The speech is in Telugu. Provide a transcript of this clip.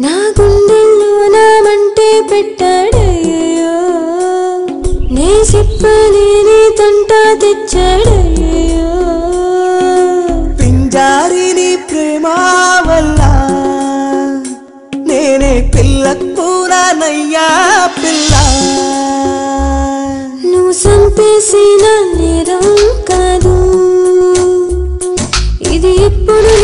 నా గుండెల్లో నామంటే పెట్టాడయ్యో. నే సిప్పలేని తంట తెచ్చాడయ్యో. పింజారిని ప్రేమ వల్ల నేనే పిల్ల కూరనయ్యా పిల్ల. నువ్వు సంపేసిన నేరం కాదు. ఇది ఎప్పుడు